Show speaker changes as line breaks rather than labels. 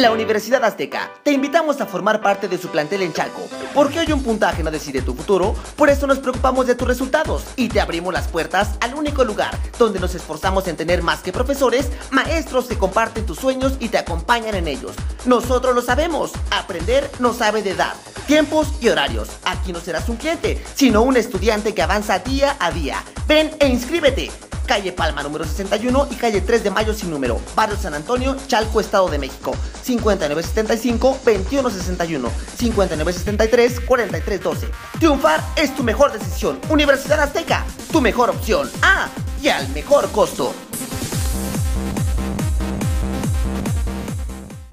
La Universidad Azteca, te invitamos a formar parte de su plantel en Chalco. Porque hoy un puntaje no decide tu futuro, por eso nos preocupamos de tus resultados y te abrimos las puertas al único lugar donde nos esforzamos en tener más que profesores, maestros que comparten tus sueños y te acompañan en ellos. Nosotros lo sabemos, aprender no sabe de edad, tiempos y horarios. Aquí no serás un cliente, sino un estudiante que avanza día a día. Ven e inscríbete calle Palma número 61 y calle 3 de Mayo sin número, Barrio San Antonio, Chalco, Estado de México. 5975-2161, 5973-4312. Triunfar es tu mejor decisión. Universidad Azteca, tu mejor opción. Ah, y al mejor costo.